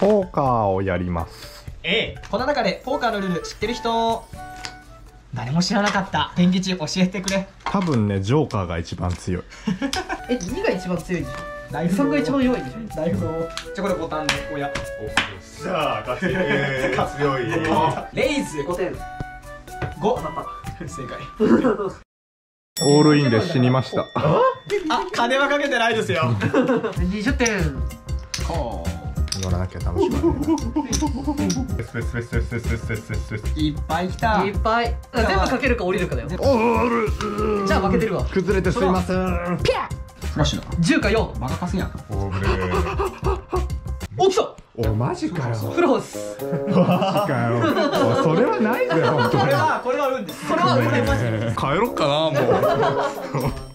ポーカーをやります。ええこの中でポーカーのルール知ってる人？誰も知らなかった。天吉教えてくれ。多分ねジョーカーが一番強い。え2が一番強いんでしょ？大3が一番弱いんでしょ？大富豪チョコレボタンで。親さあ勝ち。えー、強い。レイズ。5点。5当たっ正解。オールインで死にました。あ金はかけてないですよ。た20点。こ乗らなきゃ楽しくないいっぱい来た。いっぱい。全部かけるか降りるかだよ。じゃあ負けてるわ。崩れてすいません。ピャフラッシュだ。10か4バカかすやん。おおた。おマジかよ。フロス。マジかよ。それはないだ本これはこれは運です。これはこれマジ。帰ろっかなもう。